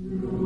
No.